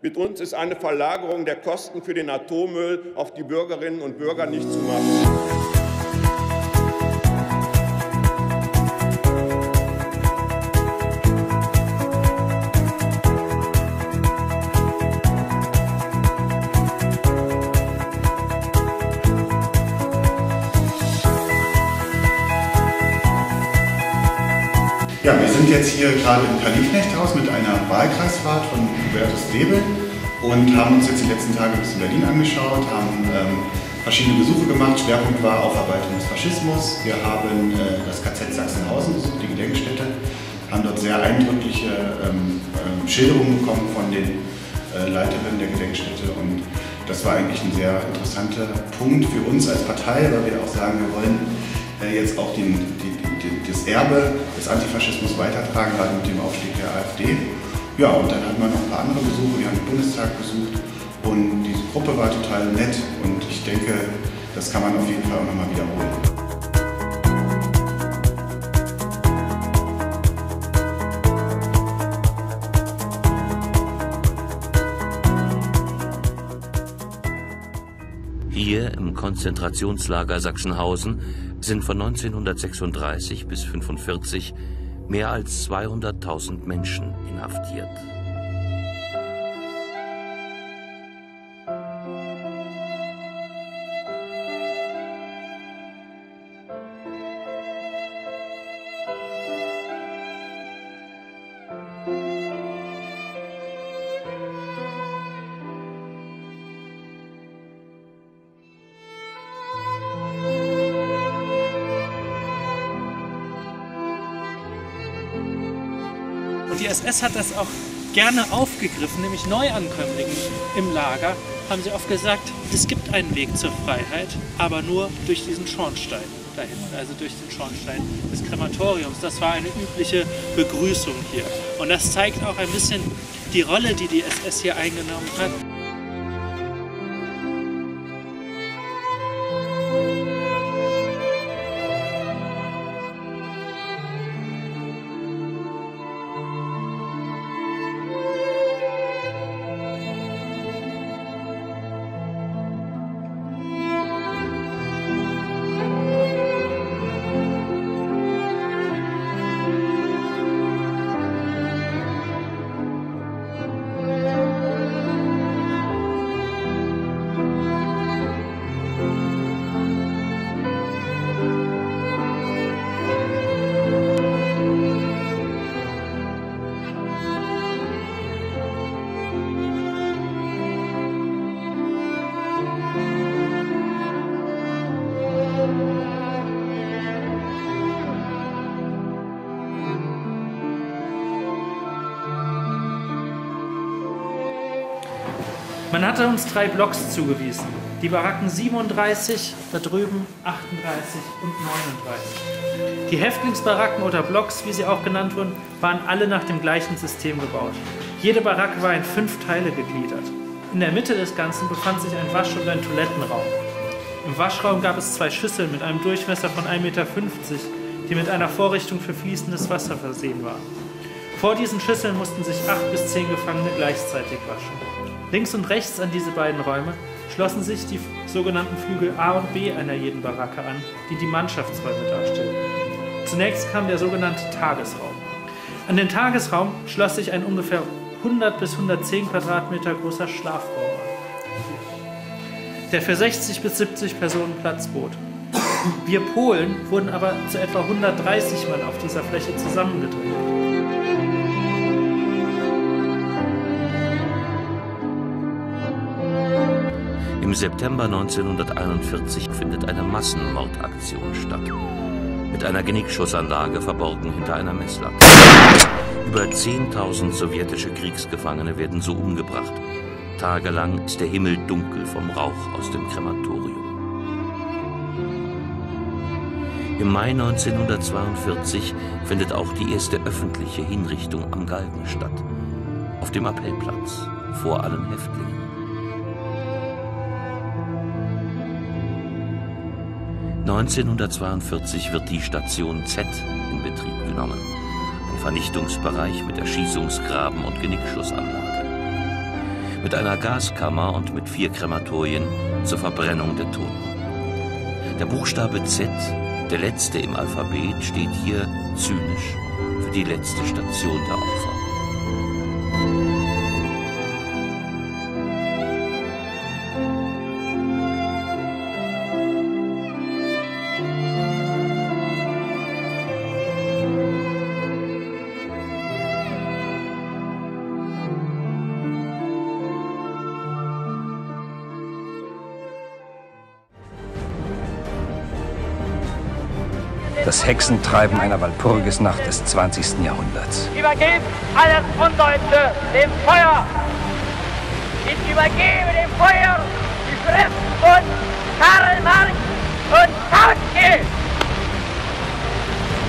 Mit uns ist eine Verlagerung der Kosten für den Atommüll auf die Bürgerinnen und Bürger nicht zu machen. Ja, wir sind jetzt hier gerade im Kalifknechthaus mit einer Wahlkreisfahrt von Hubertus Debel und haben uns jetzt die letzten Tage ein bisschen Berlin angeschaut, haben ähm, verschiedene Besuche gemacht. Schwerpunkt war Aufarbeitung des Faschismus. Wir haben äh, das KZ Sachsenhausen die Gedenkstätte, haben dort sehr eindrückliche ähm, ähm, Schilderungen bekommen von den äh, Leiterinnen der Gedenkstätte und das war eigentlich ein sehr interessanter Punkt für uns als Partei, weil wir auch sagen, wir wollen äh, jetzt auch den, die, das Erbe des Antifaschismus weitertragen, gerade mit dem Aufstieg der AfD. Ja, und dann hatten wir noch ein paar andere Besuche, wir haben den Bundestag besucht und diese Gruppe war total nett und ich denke, das kann man auf jeden Fall auch nochmal wiederholen. Hier im Konzentrationslager Sachsenhausen sind von 1936 bis 1945 mehr als 200.000 Menschen inhaftiert. Die SS hat das auch gerne aufgegriffen, nämlich Neuankömmlingen im Lager haben sie oft gesagt, es gibt einen Weg zur Freiheit, aber nur durch diesen Schornstein dahin, also durch den Schornstein des Krematoriums. Das war eine übliche Begrüßung hier. Und das zeigt auch ein bisschen die Rolle, die die SS hier eingenommen hat. Man hatte uns drei Blocks zugewiesen. Die Baracken 37, da drüben 38 und 39. Die Häftlingsbaracken oder Blocks, wie sie auch genannt wurden, waren alle nach dem gleichen System gebaut. Jede Baracke war in fünf Teile gegliedert. In der Mitte des Ganzen befand sich ein Wasch- und ein Toilettenraum. Im Waschraum gab es zwei Schüsseln mit einem Durchmesser von 1,50 Meter, die mit einer Vorrichtung für fließendes Wasser versehen waren. Vor diesen Schüsseln mussten sich acht bis zehn Gefangene gleichzeitig waschen. Links und rechts an diese beiden Räume schlossen sich die sogenannten Flügel A und B einer jeden Baracke an, die die Mannschaftsräume darstellten. Zunächst kam der sogenannte Tagesraum. An den Tagesraum schloss sich ein ungefähr 100 bis 110 Quadratmeter großer Schlafraum an, der für 60 bis 70 Personen Platz bot. Wir Polen wurden aber zu etwa 130 Mann auf dieser Fläche zusammengedrängt. Im September 1941 findet eine Massenmordaktion statt. Mit einer Genickschussanlage verborgen hinter einer Messlatte. Über 10.000 sowjetische Kriegsgefangene werden so umgebracht. Tagelang ist der Himmel dunkel vom Rauch aus dem Krematorium. Im Mai 1942 findet auch die erste öffentliche Hinrichtung am Galgen statt. Auf dem Appellplatz, vor allen Häftlingen. 1942 wird die Station Z in Betrieb genommen. Ein Vernichtungsbereich mit Erschießungsgraben und Genickschussanlage. mit einer Gaskammer und mit vier Krematorien zur Verbrennung der Toten. Der Buchstabe Z, der letzte im Alphabet, steht hier zynisch für die letzte Station der Opfer. Das Hexentreiben einer Walpurgisnacht des 20. Jahrhunderts. übergebe alles Undeutsche dem Feuer. Ich übergebe dem Feuer die Schrift von Karl Marx und Kautsky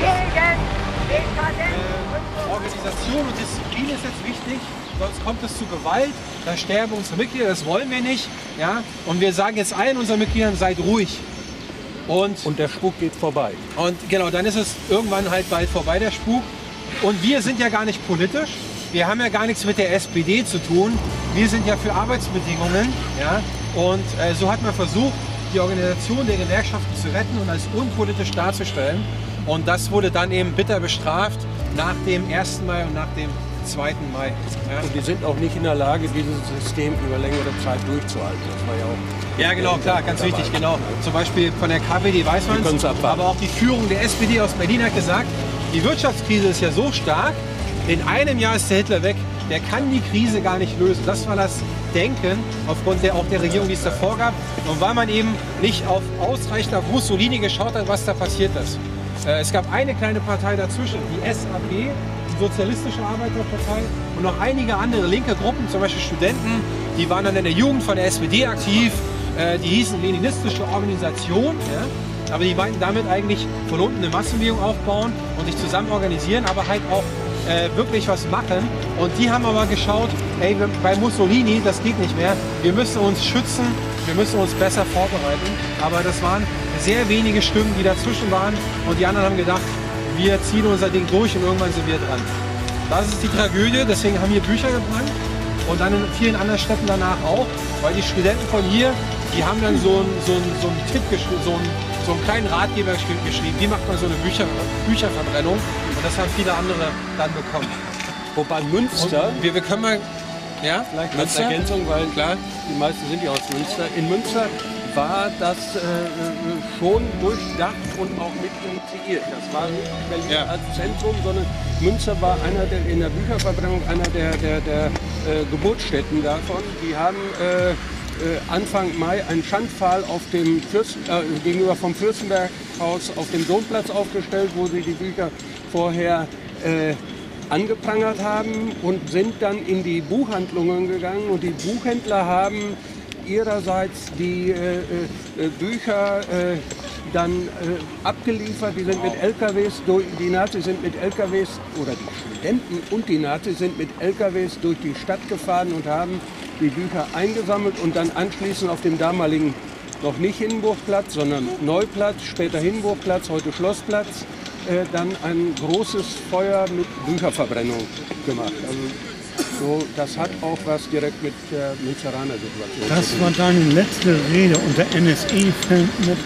gegen Dekadenz und Organisation und Disziplin ist jetzt wichtig, sonst kommt es zu Gewalt, da sterben unsere Mitglieder, das wollen wir nicht. Ja? Und wir sagen jetzt allen unseren Mitgliedern, seid ruhig. Und, Und der Spuk geht vorbei. und genau, dann ist es irgendwann halt bald vorbei, der Spuk. Und wir sind ja gar nicht politisch. Wir haben ja gar nichts mit der SPD zu tun. Wir sind ja für Arbeitsbedingungen. Ja? Und äh, so hat man versucht, die Organisation der Gewerkschaften zu retten und als unpolitisch darzustellen. Und das wurde dann eben bitter bestraft nach dem 1. Mai und nach dem 2. Mai. Ja? Und die sind auch nicht in der Lage, dieses System über längere Zeit durchzuhalten. Das war ja auch. Ja, genau, klar, ganz dabei. wichtig, genau. Zum Beispiel von der KPD weiß man abwarten. aber auch die Führung der SPD aus Berlin hat gesagt, die Wirtschaftskrise ist ja so stark, in einem Jahr ist der Hitler weg, der kann die Krise gar nicht lösen. Das war das Denken aufgrund der, auch der Regierung, die es davor gab. Und weil man eben nicht auf ausreichend auf Mussolini geschaut hat, was da passiert ist. Äh, Es gab eine kleine Partei dazwischen, die SAP, Sozialistische Arbeiterpartei und noch einige andere linke Gruppen, zum Beispiel Studenten, die waren dann in der Jugend von der SPD aktiv, äh, die hießen Leninistische Organisation, ja? aber die wollten damit eigentlich von unten eine Massenbewegung aufbauen und sich zusammen organisieren, aber halt auch äh, wirklich was machen. Und die haben aber geschaut, ey, bei Mussolini, das geht nicht mehr, wir müssen uns schützen, wir müssen uns besser vorbereiten. Aber das waren sehr wenige Stimmen, die dazwischen waren und die anderen haben gedacht, wir ziehen unser Ding durch und irgendwann sind wir dran. Das ist die Tragödie, deswegen haben hier Bücher gebrannt und dann in vielen anderen Städten danach auch, weil die Studenten von hier, die haben dann so einen so einen- so einen Tipp geschrieben, so einen, so einen kleinen Ratgeber geschri- geschrieben, wie macht man so eine Bücher, Bücherverbrennung und das haben viele andere dann bekommen. Wobei Münster, Und wir, wir können mal, ja, vielleicht als Ergänzung, weil Klar. die meisten sind ja aus Münster. In Münster war das äh, äh, schon durchdacht und auch mit initiiert. Das war nicht Berlin Ja. als Zentrum, sondern Münster war einer der, in der Bücherverbrennung einer der, der, der äh, Geburtsstätten davon. Die haben äh, äh, Anfang Mai einen Schandpfahl auf dem Fürsten, äh, gegenüber vom Fürstenberghaus auf dem Domplatz aufgestellt, wo sie die Bücher vorher angeprangert haben und sind dann in die Buchhandlungen gegangen und die Buchhändler haben ihrerseits die äh, äh, Bücher äh, dann äh, abgeliefert. Die sind mit LKWs, durch, die Nazis sind mit LKWs oder die Studenten und die Nazis sind mit LKWs durch die Stadt gefahren und haben die Bücher eingesammelt und dann anschließend auf dem damaligen noch nicht Hindenburgplatz, sondern Neuplatz, später Hindenburgplatz, heute Schlossplatz, äh, dann ein großes Feuer mit Bücherverbrennung gemacht. Also so, das hat auch was direkt mit der Münsteraner Situation Das war deine letzte Rede unter NSE-Fan mit